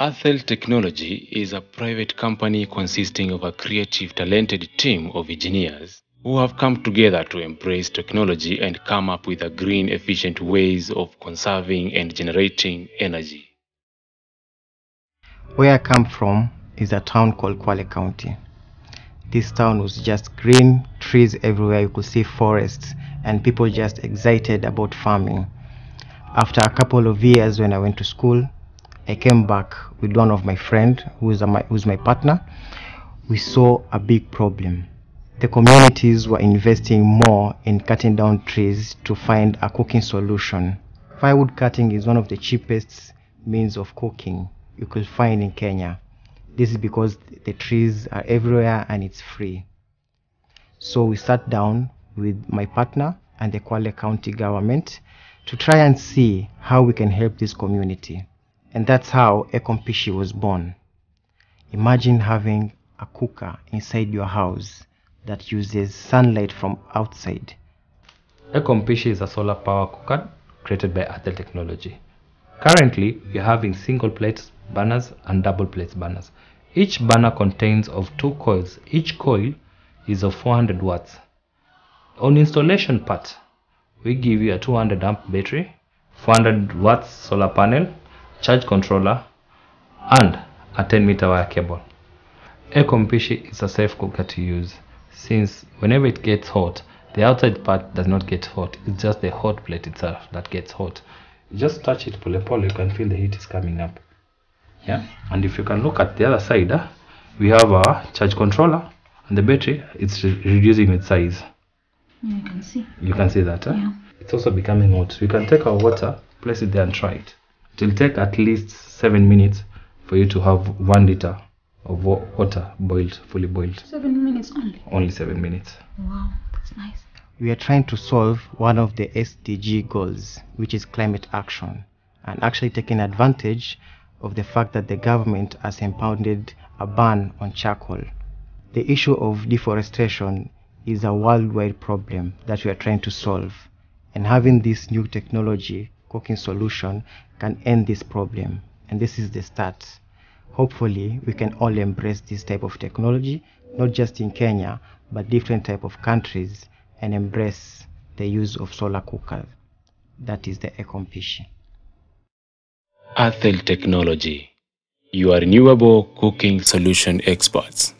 Athel Technology is a private company consisting of a creative, talented team of engineers who have come together to embrace technology and come up with a green, efficient ways of conserving and generating energy. Where I come from is a town called Kwale County. This town was just green, trees everywhere, you could see forests, and people just excited about farming. After a couple of years when I went to school, I came back with one of my friend who's, a, my, who's my partner. We saw a big problem. The communities were investing more in cutting down trees to find a cooking solution. Firewood cutting is one of the cheapest means of cooking you could find in Kenya. This is because the trees are everywhere and it's free. So we sat down with my partner and the Kwale County government to try and see how we can help this community. And that's how EcoMpishi was born. Imagine having a cooker inside your house that uses sunlight from outside. EcoMpishi is a solar power cooker created by Athel Technology. Currently, we are having single plate burners and double plate burners. Each burner contains of two coils. Each coil is of 400 watts. On installation part, we give you a 200 amp battery, 400 watts solar panel, charge controller, and a 10 meter wire cable. EcoMpishi is a safe cooker to use since whenever it gets hot, the outside part does not get hot. It's just the hot plate itself that gets hot. You just touch it pole pole, you can feel the heat is coming up. Yeah, and if you can look at the other side, uh, we have our charge controller and the battery. It's re reducing its size. Yeah, you can see. You can see that. Uh? Yeah. It's also becoming hot. We can take our water, place it there, and try it. It will take at least seven minutes for you to have one liter of water boiled, fully boiled. Seven minutes only. Only seven minutes. Wow, that's nice. We are trying to solve one of the SDG goals, which is climate action, and actually taking advantage of the fact that the government has impounded a ban on charcoal. The issue of deforestation is a worldwide problem that we are trying to solve, and having this new technology cooking solution can end this problem, and this is the start. Hopefully, we can all embrace this type of technology, not just in Kenya, but different type of countries, and embrace the use of solar cookers. That is the EcoMpishi. Athel Technology, your renewable cooking solution experts.